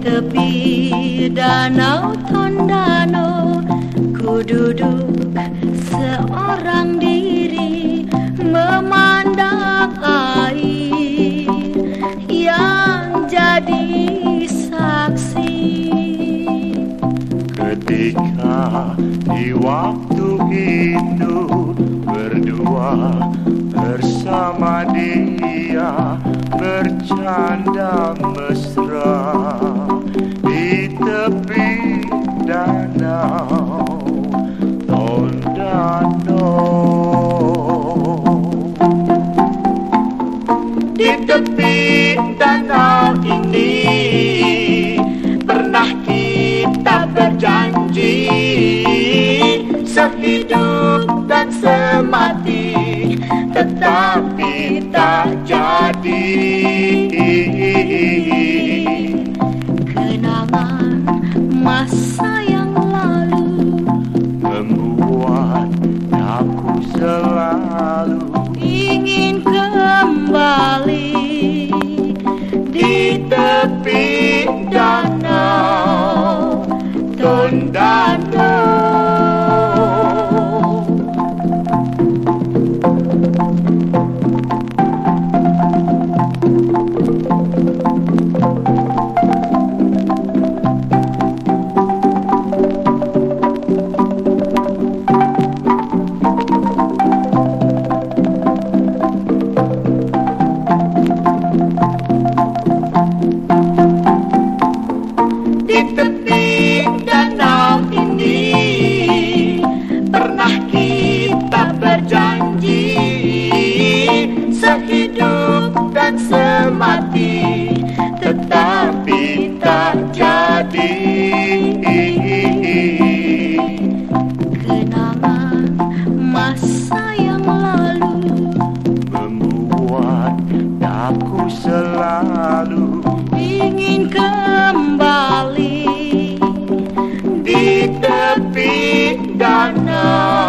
tepi danau Tondano Ku duduk seorang diri Memandang air yang jadi saksi. Ketika di waktu itu berdua bersama dia bercanda mesra tepi danau ini. Pernah kita berjanji sehidup dan semati tepi danau di tepi danau ini. Pernah kita berjanji sehidup dan semati Donna.